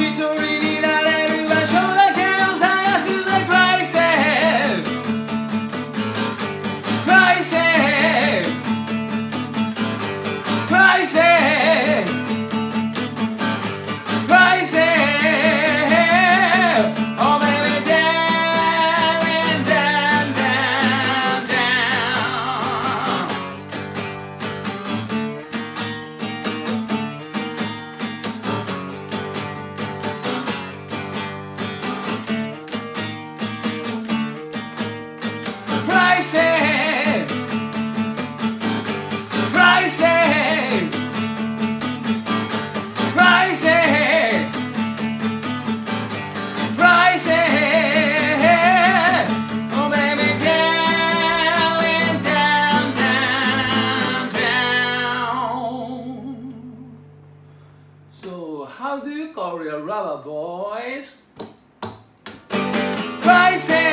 We don't really like Oh baby, down, down, down. So how do you call your rubber boys? Pricey.